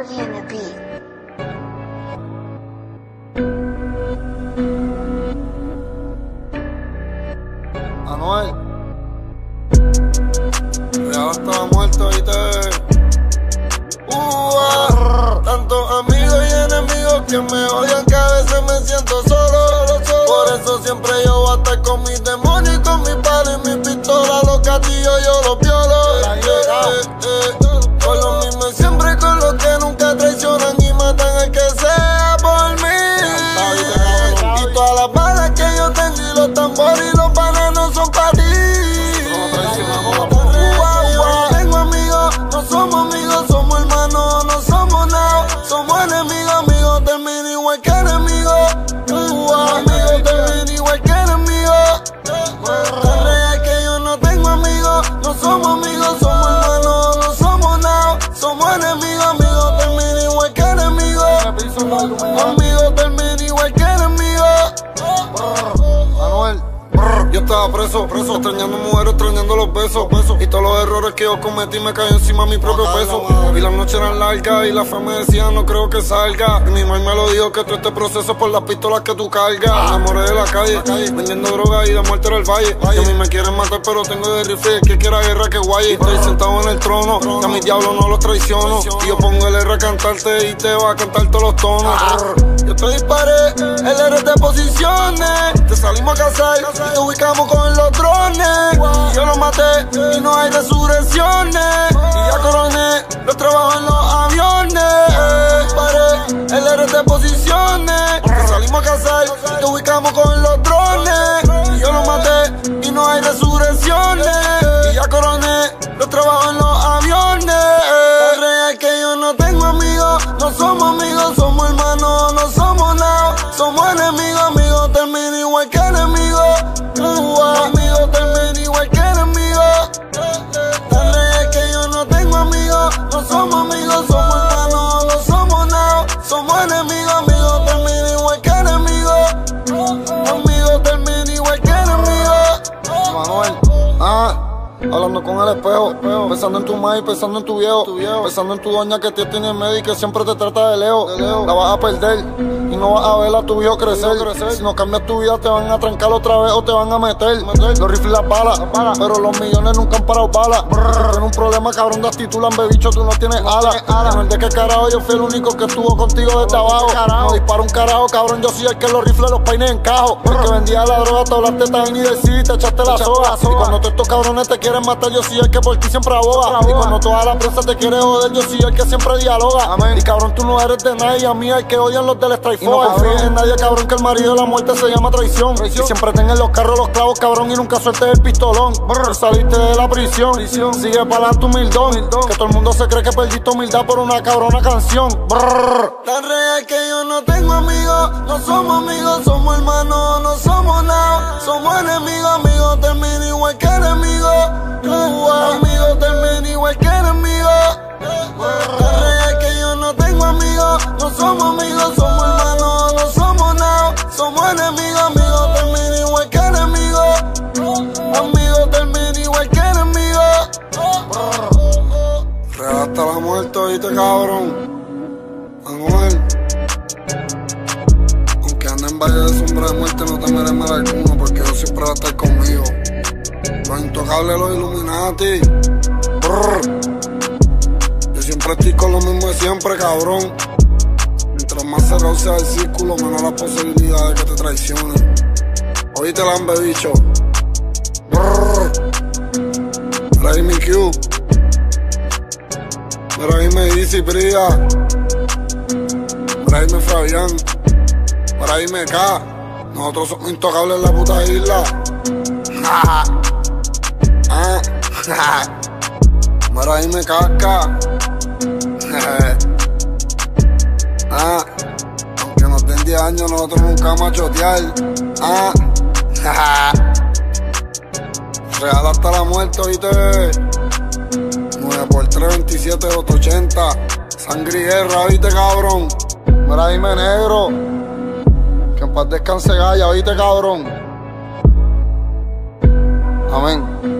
Anuel. Ya estaba muerto y te. Uh, tantos amigos y enemigos que me odian que a veces me siento solo, Por eso siempre yo y los bananos son para ti. Guau, Tengo amigos, no somos amigos, somos hermanos, no somos nada. Somos enemigos, amigos, termina igual que enemigos. Guau, Amigos, termina igual que enemigos. Tan real que yo no tengo amigos, no somos amigos, somos hermanos, no somos nada. Somos enemigos, amigos, termina igual que enemigos. Yo estaba preso, preso, extrañando mujeres, extrañando los besos, besos. Y todos los errores que yo cometí me cayó encima mi propio peso. Y las noches eran largas y la fe me decía no creo que salga. Y mi mamá me lo dijo que todo este proceso por las pistolas que tú cargas. Me enamoré de la calle, vendiendo droga y de muerte era el valle. Y a mí me quieren matar, pero tengo de rifle. Que quiera guerra que guaye. Estoy sentado en el trono, mis diablos no los traiciono. Yo pongo el R a cantarte y te va a cantar todos los tonos. Yo te disparé, el R de posiciones. Te salimos a cazar y te ubicamos con los drones. Y yo lo maté y no hay resurrecciones. Y ya coroné los trabajos en los aviones. Disparé, el R de posiciones. Te salimos a cazar y te ubicamos con los drones. Y yo lo maté y no hay resurrecciones. Hablando con el espejo, pensando en tu madre, pensando en tu viejo, pensando en tu doña que te tiene medio y que siempre te trata de lejos. La vas a perder y no vas a ver a tu viejo crecer. Si no cambias tu vida, te van a trancar otra vez o te van a meter. Los rifles las balas, pero los millones nunca han parado balas. Tienes un problema, cabrón, de actitud, bicho, tú no tienes alas. No de qué carajo, yo fui el único que estuvo contigo desde abajo. No dispara un carajo, cabrón, yo soy el que los rifles los peines en cajo. El que vendía la droga, te hablaste tan y decís, te echaste la soga. Y cuando todos estos cabrones te quieren matar, yo soy el que por ti siempre aboga. Y cuando toda la prensa te quiere joder, yo soy el que siempre dialoga. Y cabrón, tú no eres de nadie, a mí el que odian los del strike force. No confíes en nadie, cabrón, que el marido de la muerte se llama traición. Y siempre tengan los carros los clavos, cabrón, y nunca sueltes el pistolón. Tú saliste de la prisión, sigue para adelante humildón. Que todo el mundo se cree que perdiste humildad por una cabrona canción. Tan real que yo no tengo amigos, no somos amigos, Real hasta la muerte, oíste, cabrón. Manuel. Aunque ande en valle de sombra de muerte, no temeré mal alguno, porque Dios siempre va a estar conmigo. Los intocables, los Illuminati. Brr. Yo siempre estoy con lo mismo de siempre, cabrón. Mientras más cerrado sea el círculo, menos la posibilidad de que te traicionen. Oíste, lambe, bicho. Mira ahí mi Q. Me Easy ahí me Fabián. Me K. Nosotros somos intocables en la puta isla. Ja. Ah, ja. Me casca. Ah, aunque nos den 10 años, nosotros nunca vamos a chotear. Ah. Real hasta la muerte, oíste. 9 por 3, 27, 880. Sangre y guerra, oíste, cabrón. Mira, dime negro. Que en paz descanse Gaya, oíste, cabrón. Amén.